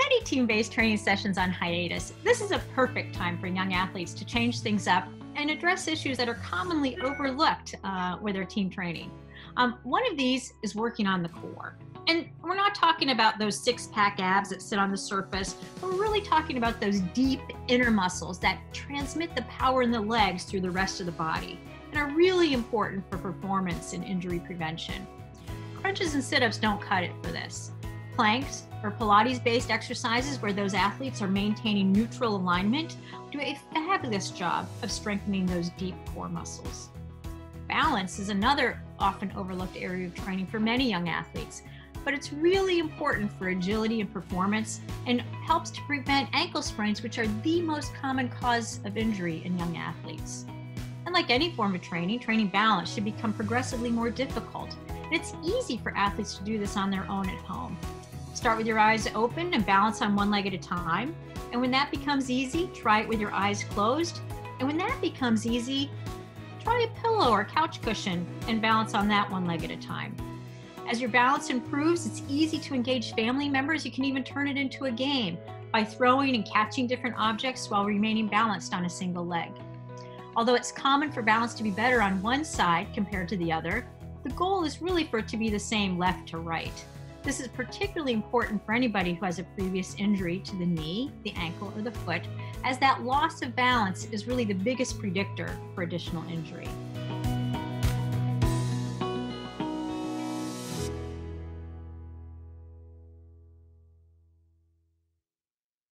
many team based training sessions on hiatus, this is a perfect time for young athletes to change things up and address issues that are commonly overlooked uh, with their team training. Um, one of these is working on the core. And we're not talking about those six pack abs that sit on the surface. We're really talking about those deep inner muscles that transmit the power in the legs through the rest of the body and are really important for performance and injury prevention. Crunches and sit ups don't cut it for this. Planks or Pilates based exercises where those athletes are maintaining neutral alignment do a fabulous job of strengthening those deep core muscles. Balance is another often overlooked area of training for many young athletes, but it's really important for agility and performance and helps to prevent ankle sprains, which are the most common cause of injury in young athletes. And like any form of training, training balance should become progressively more difficult. And it's easy for athletes to do this on their own at home. Start with your eyes open and balance on one leg at a time. And when that becomes easy, try it with your eyes closed. And when that becomes easy, try a pillow or couch cushion and balance on that one leg at a time. As your balance improves, it's easy to engage family members. You can even turn it into a game by throwing and catching different objects while remaining balanced on a single leg. Although it's common for balance to be better on one side compared to the other, the goal is really for it to be the same left to right. This is particularly important for anybody who has a previous injury to the knee, the ankle, or the foot, as that loss of balance is really the biggest predictor for additional injury.